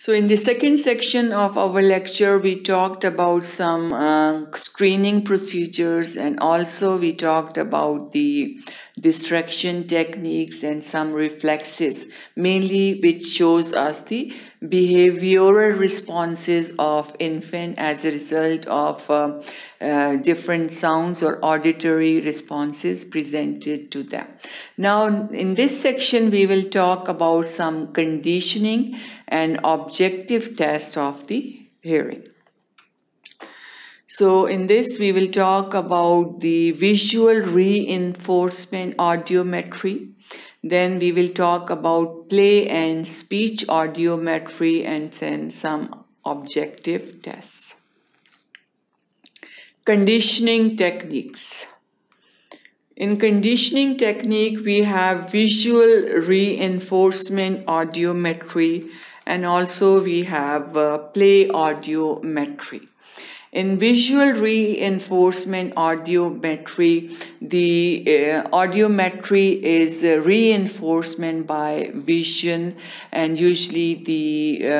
So in the second section of our lecture, we talked about some uh, screening procedures and also we talked about the distraction techniques and some reflexes, mainly which shows us the behavioral responses of infant as a result of uh, uh, different sounds or auditory responses presented to them. Now, in this section, we will talk about some conditioning and objective test of the hearing. So in this we will talk about the visual reinforcement audiometry. Then we will talk about play and speech audiometry and then some objective tests. Conditioning techniques. In conditioning technique, we have visual reinforcement audiometry and also we have uh, play audiometry. In visual reinforcement audiometry, the uh, audiometry is uh, reinforcement by vision, and usually the uh,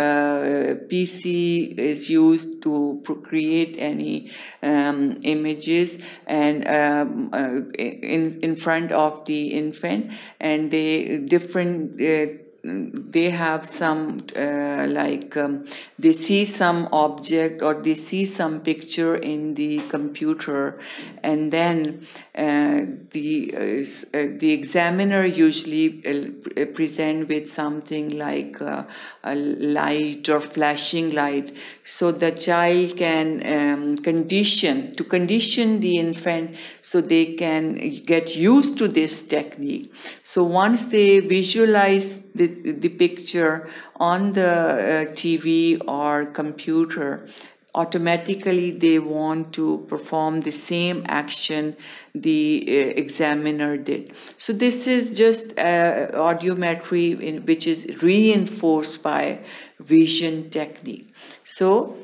PC is used to create any um, images and um, uh, in in front of the infant, and they different uh, they have some uh, like um, they see some object or they see some picture in the computer and then uh, the uh, uh the examiner usually uh, present with something like uh, a light or flashing light so the child can um, condition to condition the infant so they can get used to this technique. So once they visualize the, the picture on the uh, TV or computer automatically they want to perform the same action the uh, examiner did. So this is just uh, audiometry in, which is reinforced by vision technique. So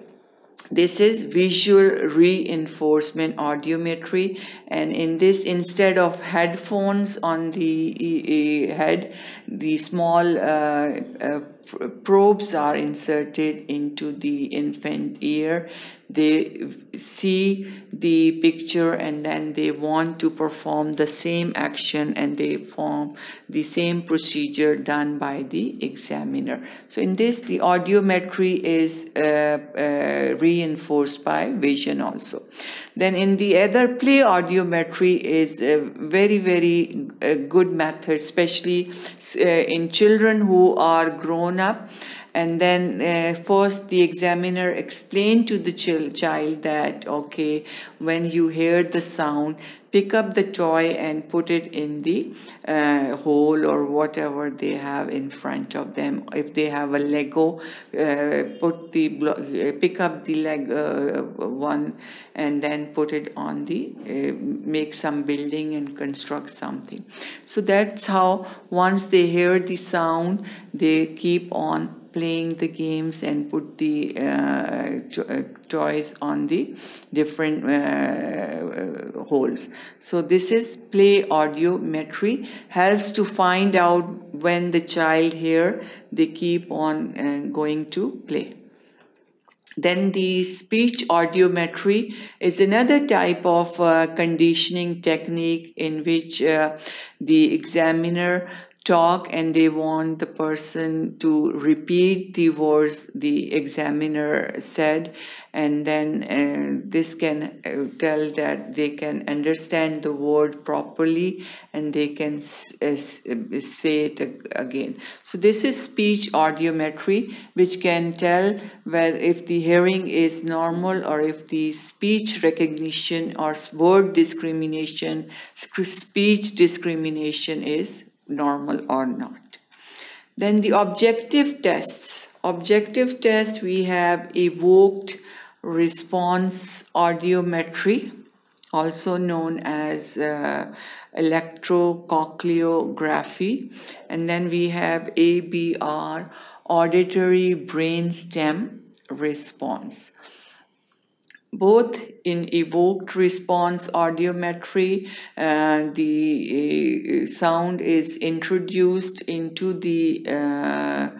this is visual reinforcement audiometry and in this instead of headphones on the head the small uh, uh, probes are inserted into the infant ear they see the picture and then they want to perform the same action and they form the same procedure done by the examiner. So in this the audiometry is uh, uh, reinforced by vision also. Then in the other play audiometry is a very very uh, good method especially uh, in children who are grown up and then uh, first the examiner explained to the child that okay when you hear the sound pick up the toy and put it in the uh, hole or whatever they have in front of them. If they have a lego uh, put the uh, pick up the leg uh, one and then put it on the uh, make some building and construct something. So that's how once they hear the sound they keep on playing the games and put the uh, uh, toys on the different uh, uh, holes. So this is play audiometry helps to find out when the child here they keep on uh, going to play. Then the speech audiometry is another type of uh, conditioning technique in which uh, the examiner talk and they want the person to repeat the words the examiner said. And then uh, this can uh, tell that they can understand the word properly and they can uh, uh, say it again. So this is speech audiometry which can tell whether if the hearing is normal or if the speech recognition or word discrimination speech discrimination is normal or not. Then the objective tests. Objective test we have evoked response audiometry, also known as uh, electrocochleography. And then we have ABR, auditory brainstem response both in evoked response audiometry, uh, the uh, sound is introduced into the uh,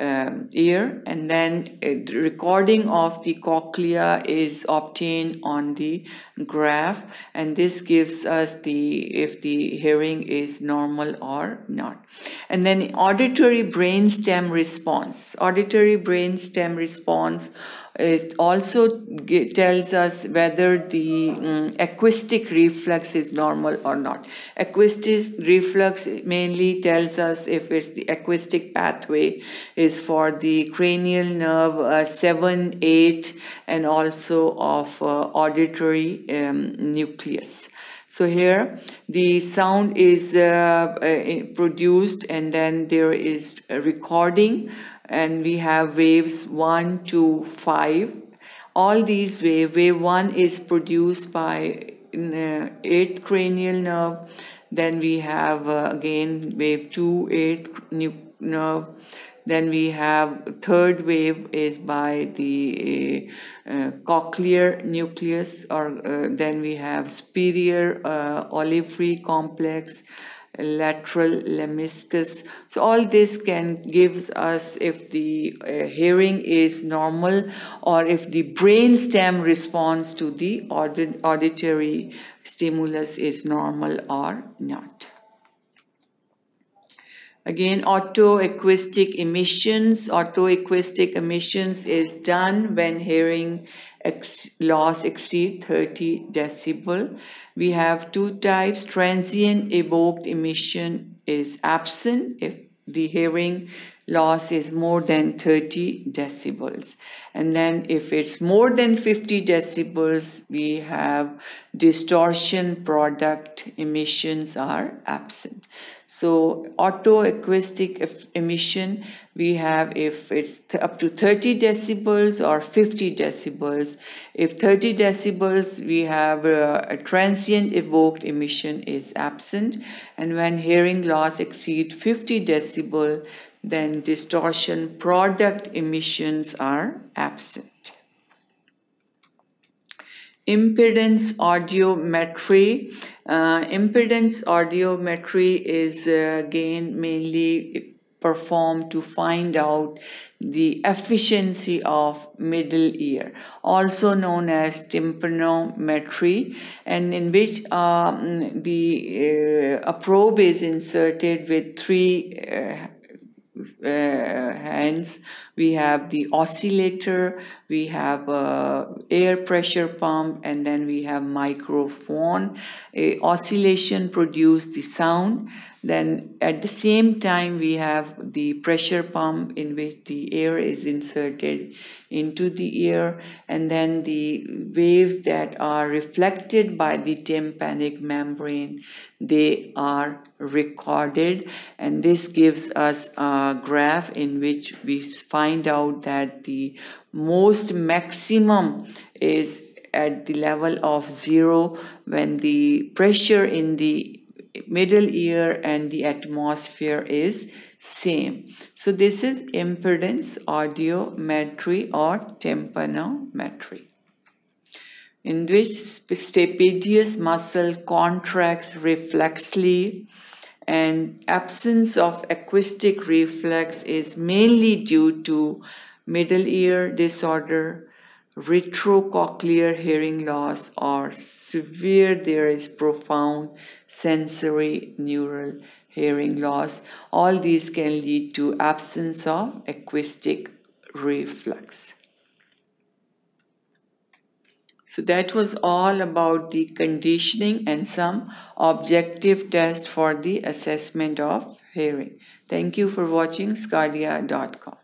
um, ear and then uh, recording of the cochlea is obtained on the graph and this gives us the if the hearing is normal or not and then auditory brainstem response auditory brainstem response it also tells us whether the um, acoustic reflex is normal or not. Acoustic reflex mainly tells us if it's the acoustic pathway is for the cranial nerve uh, 7, 8 and also of uh, auditory um, nucleus. So here the sound is uh, uh produced and then there is a recording and we have waves 1 to 5 all these wave wave 1 is produced by uh, 8th cranial nerve. Then we have uh, again wave 2 8th nerve then we have third wave is by the uh, uh, cochlear nucleus or uh, then we have superior uh, olivary complex lateral lemniscus. So all this can gives us if the uh, hearing is normal or if the brain stem responds to the audit auditory stimulus is normal or not. Again, otoacoustic emissions. Otoacoustic emissions is done when hearing ex loss exceed 30 decibel. We have two types. Transient evoked emission is absent if the hearing loss is more than 30 decibels. And then if it's more than 50 decibels, we have distortion product emissions are absent. So otoacoustic emission we have if it's up to 30 decibels or 50 decibels. If 30 decibels we have a, a transient evoked emission is absent and when hearing loss exceed 50 decibel then distortion product emissions are absent. Impedance audiometry. Uh, impedance audiometry is uh, again mainly performed to find out the efficiency of middle ear, also known as tympanometry, and in which um, the uh, a probe is inserted with three uh, uh, hands. We have the oscillator, we have a air pressure pump, and then we have microphone. A oscillation produce the sound. Then at the same time, we have the pressure pump in which the air is inserted into the ear, and then the waves that are reflected by the tympanic membrane, they are recorded, and this gives us a graph in which we find out that the most maximum is at the level of zero when the pressure in the middle ear and the atmosphere is same. So this is impedance audiometry or tympanometry in which stapedius muscle contracts reflexly and absence of acoustic reflex is mainly due to middle ear disorder retrocochlear hearing loss or severe there is profound sensory neural hearing loss. All these can lead to absence of acoustic reflex so that was all about the conditioning and some objective test for the assessment of hearing. Thank you for watching sqadia.com